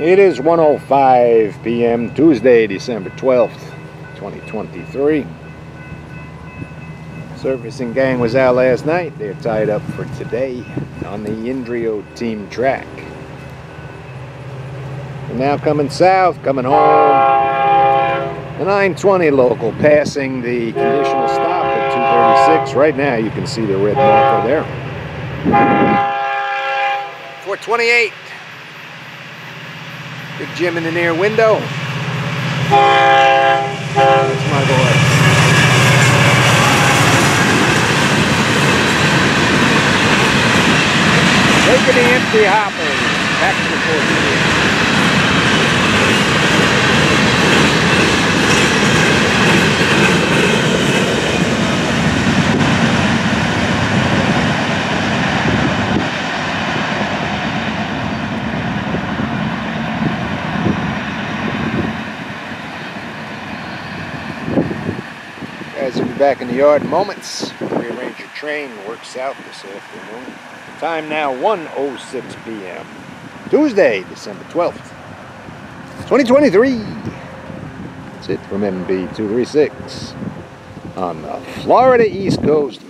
It is 1.05 p.m. Tuesday, December 12th, 2023. Servicing gang was out last night. They're tied up for today on the Indrio team track. And now coming south, coming home. The 920 local passing the conditional stop at 236. Right now you can see the red marker there. 428. Big Jim in the near window. That's my boy. Taking the empty hoppers back to the 428. Guys will be back in the yard in moments. Rearrange your train, work south this afternoon. Time now 1.06 p.m. Tuesday, December 12th, 2023. That's it from MP236 on the Florida East Coast